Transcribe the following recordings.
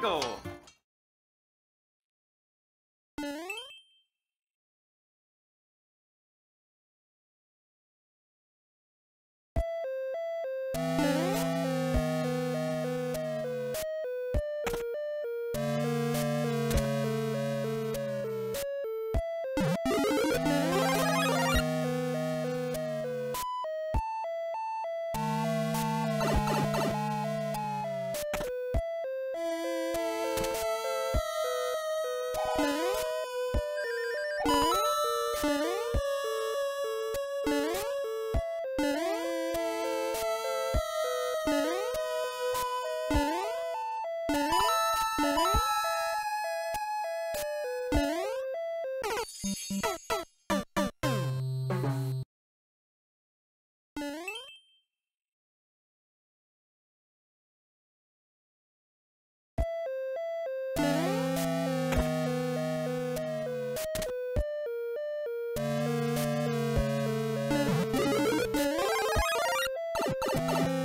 to go.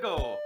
Go.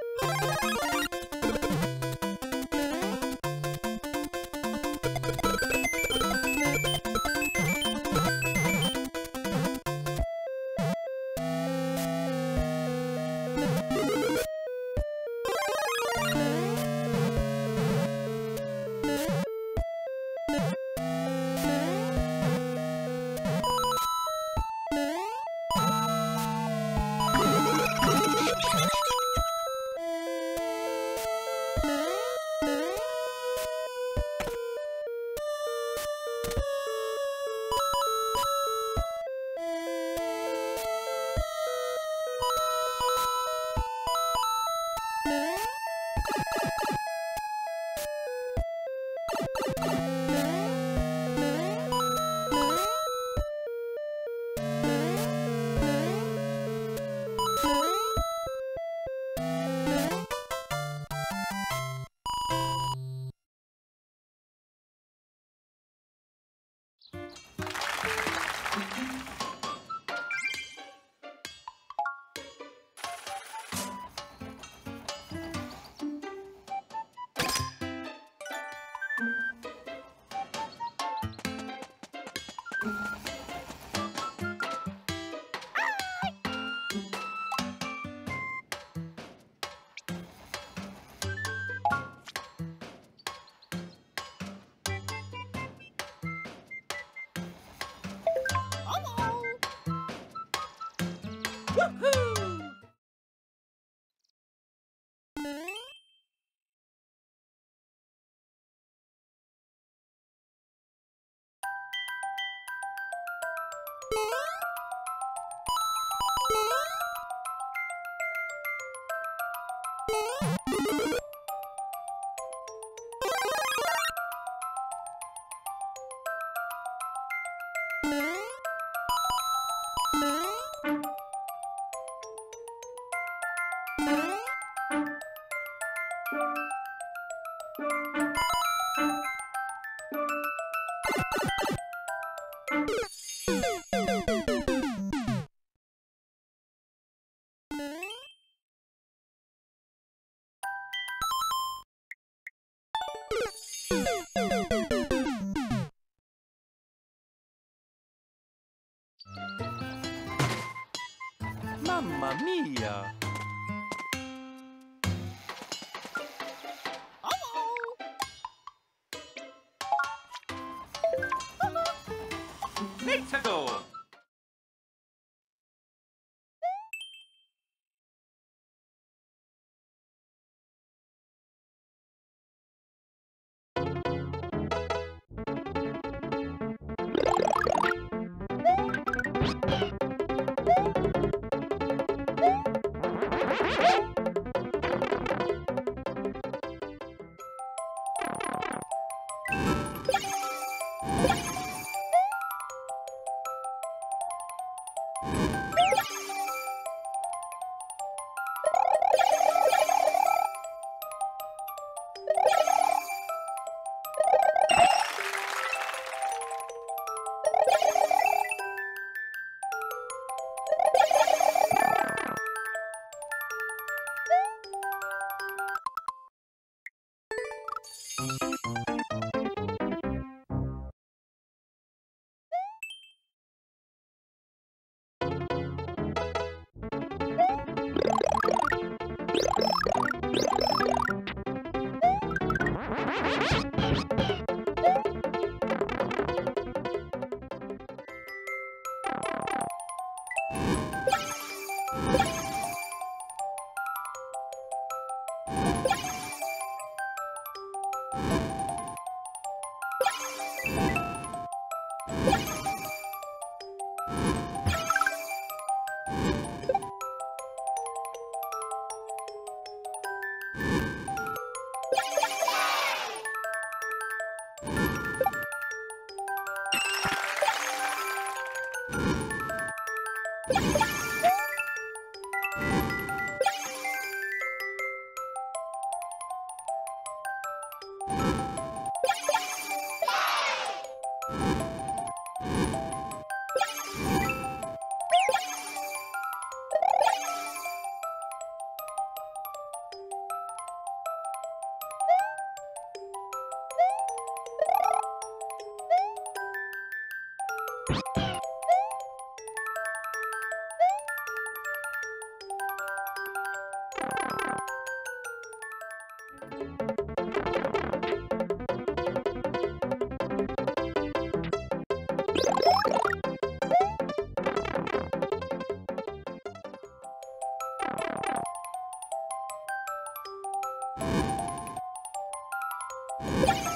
you Woohoo! Yeah.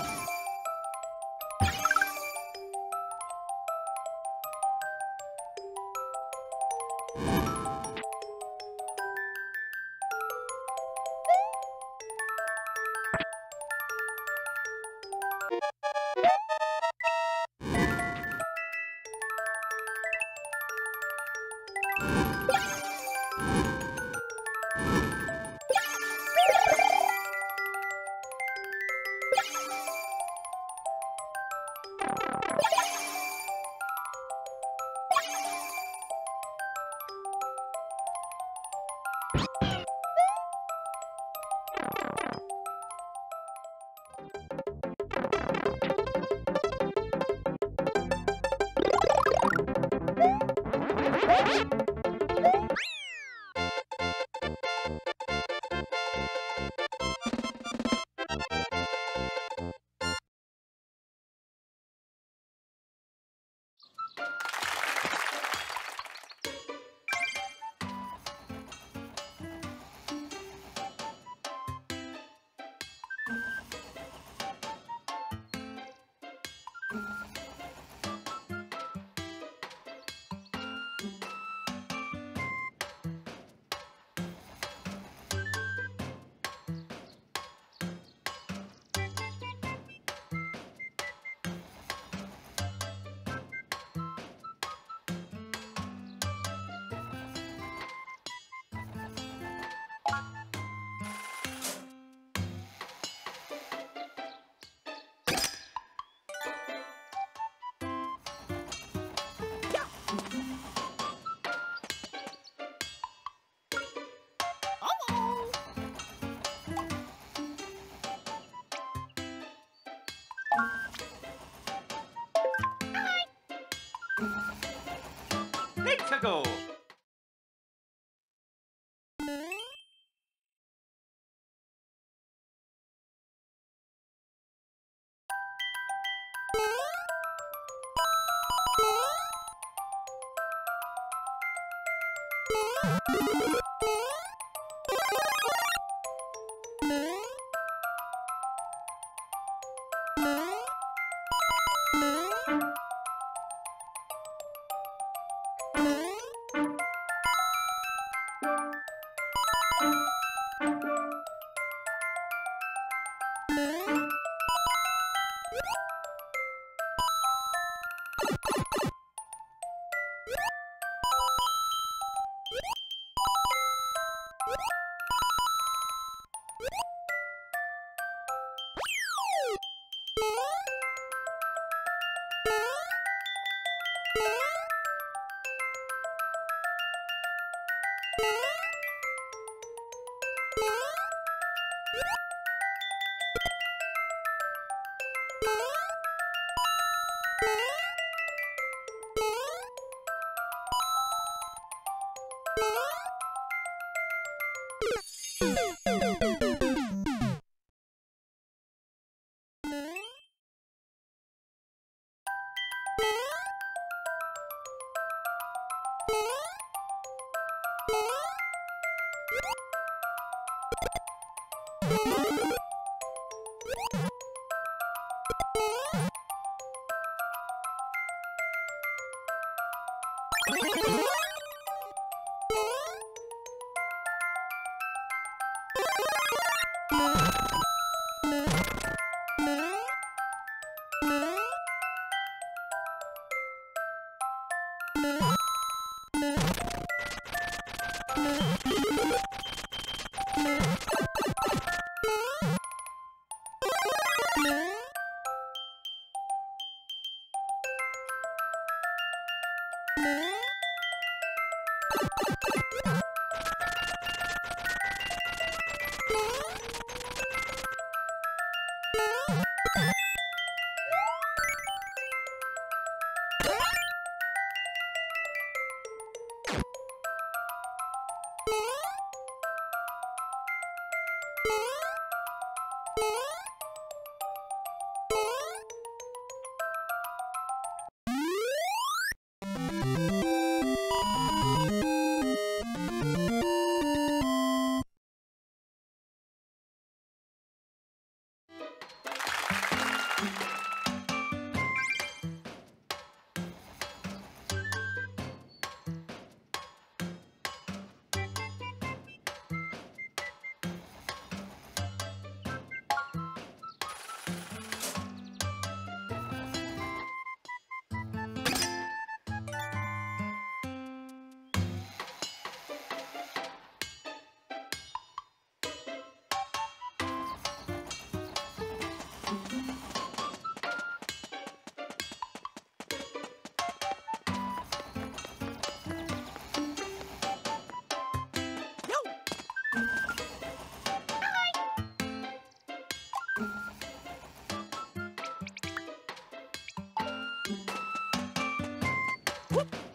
Let's go. you Whoop.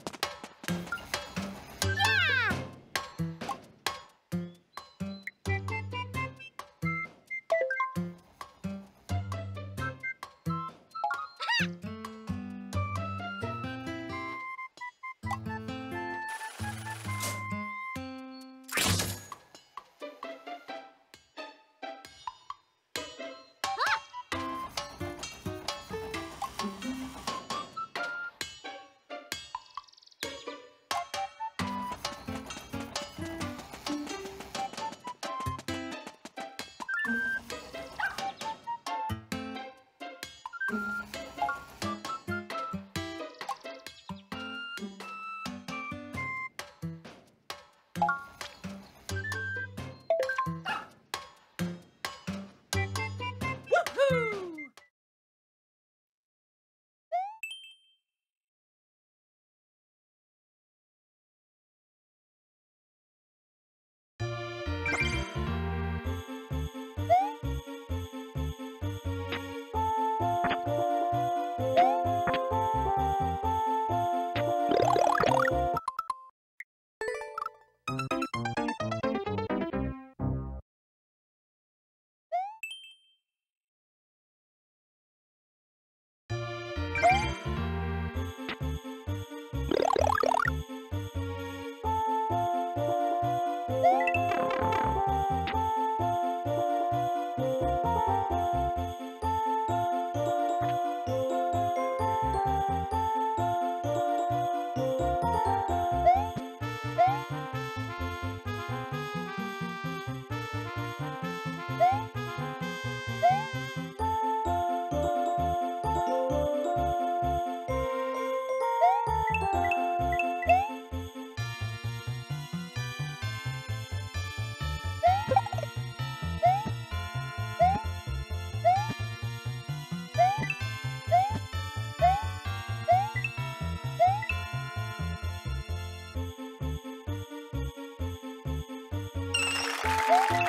You